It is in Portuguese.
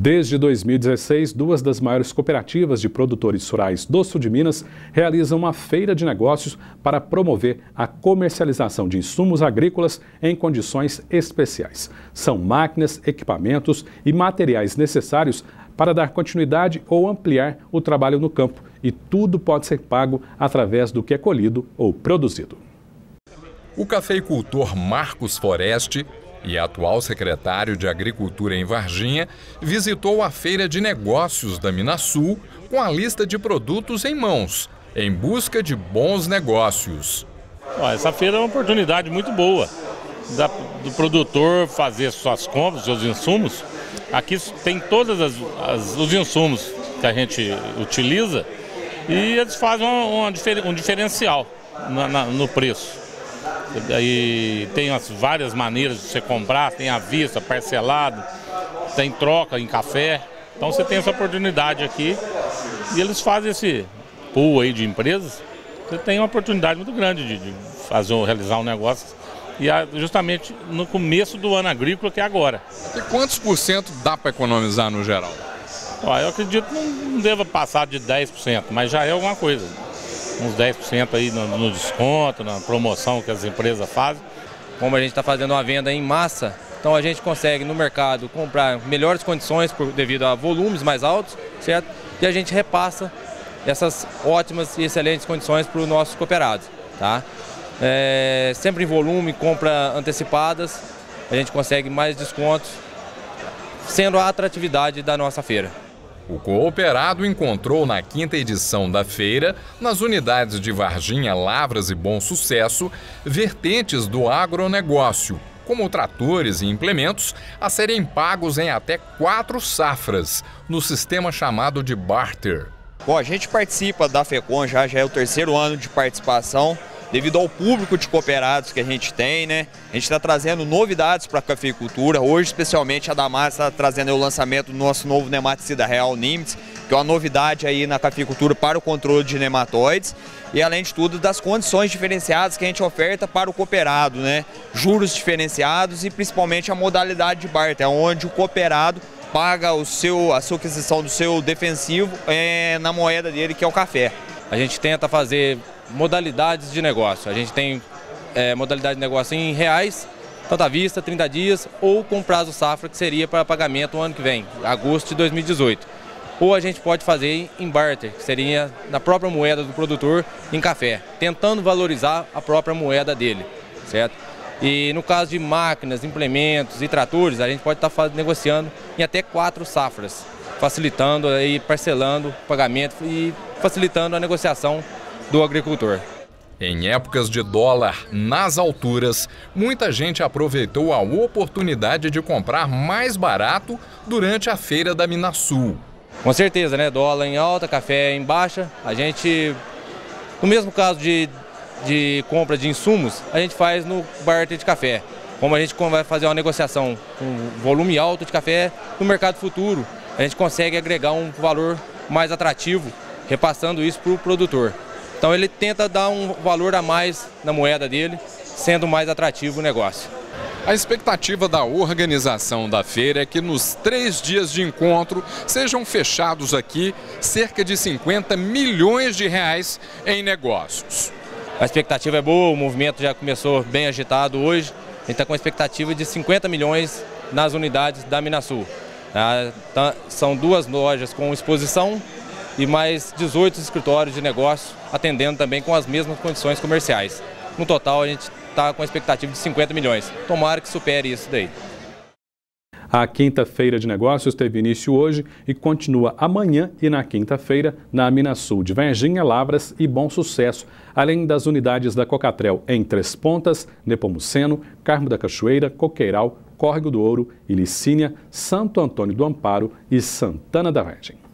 Desde 2016, duas das maiores cooperativas de produtores rurais do sul de Minas realizam uma feira de negócios para promover a comercialização de insumos agrícolas em condições especiais. São máquinas, equipamentos e materiais necessários para dar continuidade ou ampliar o trabalho no campo, e tudo pode ser pago através do que é colhido ou produzido. O cafeicultor Marcos Foreste e atual secretário de Agricultura em Varginha, visitou a feira de negócios da Minasul com a lista de produtos em mãos, em busca de bons negócios. Essa feira é uma oportunidade muito boa da, do produtor fazer suas compras, seus insumos. Aqui tem todos os insumos que a gente utiliza e eles fazem um, diferencial na, na, no preço. Aí tem as várias maneiras de você comprar, tem à vista, parcelado, tem troca em café. Então você tem essa oportunidade aqui e eles fazem esse pool aí de empresas. Você tem uma oportunidade muito grande de, de fazer, realizar um negócio e justamente no começo do ano agrícola que é agora. E quantos por cento dá para economizar no geral? eu acredito que não deva passar de 10%, mas já é alguma coisa uns 10% aí no, no, desconto, na promoção que as empresas fazem. Como a gente está fazendo uma venda em massa, então a gente consegue no mercado comprar melhores condições por, devido a volumes mais altos, certo? E a gente repassa essas ótimas e excelentes condições para os nossos cooperados, tá? É, sempre em volume, compra antecipadas, a gente consegue mais descontos, sendo a atratividade da nossa feira. O cooperado encontrou na quinta edição da feira, nas unidades de Varginha, Lavras e Bom Sucesso, vertentes do agronegócio, como tratores e implementos, a serem pagos em até quatro safras, no sistema chamado de barter. Bom, a gente participa da FECON já, já é o terceiro ano de participação devido ao público de cooperados que a gente tem, né? A gente está trazendo novidades para a cafeicultura. Hoje, especialmente, a Damar está trazendo o lançamento do nosso novo nematicida Real Nimitz, que é uma novidade aí na cafeicultura para o controle de nematóides e, além de tudo, das condições diferenciadas que a gente oferta para o cooperado, né? Juros diferenciados e, principalmente, a modalidade de barter, onde o cooperado paga o seu, a sua aquisição do seu defensivo é, na moeda dele, que é o café. A gente tenta fazer modalidades de negócio. A gente tem é, modalidade de negócio em reais, tanto à vista, 30 dias, ou com prazo safra, que seria para pagamento no ano que vem, agosto de 2018. Ou a gente pode fazer em barter, que seria na própria moeda do produtor em café, tentando valorizar a própria moeda dele, certo? E no caso de máquinas, implementos e tratores, a gente pode estar tá negociando em até quatro safras, facilitando e parcelando o pagamento e facilitando a negociação do agricultor. Em épocas de dólar nas alturas, muita gente aproveitou a oportunidade de comprar mais barato durante a feira da Minasul. Com certeza, né? Dólar em alta, café em baixa. A gente, no mesmo caso de, de compra de insumos, a gente faz no barter de café. Como a gente vai fazer uma negociação com volume alto de café no mercado futuro, a gente consegue agregar um valor mais atrativo, repassando isso para o produtor. Então ele tenta dar um valor a mais na moeda dele, sendo mais atrativo o negócio. A expectativa da organização da feira é que nos três dias de encontro sejam fechados aqui cerca de 50 milhões de reais em negócios. A expectativa é boa, o movimento já começou bem agitado hoje. A gente está com a expectativa de 50 milhões nas unidades da Minasul. Ah, tá, são duas lojas com exposição e mais 18 escritórios de negócio atendendo também com as mesmas condições comerciais. No total, a gente está com a expectativa de 50 milhões. Tomara que supere isso daí. A quinta-feira de negócios teve início hoje e continua amanhã e na quinta-feira na Minasul de Varginha, Lavras e Bom Sucesso, além das unidades da Cocatrel em Três Pontas, Nepomuceno, Carmo da Cachoeira, Coqueiral, Córrego do Ouro, Ilicínia, Santo Antônio do Amparo e Santana da Vargem.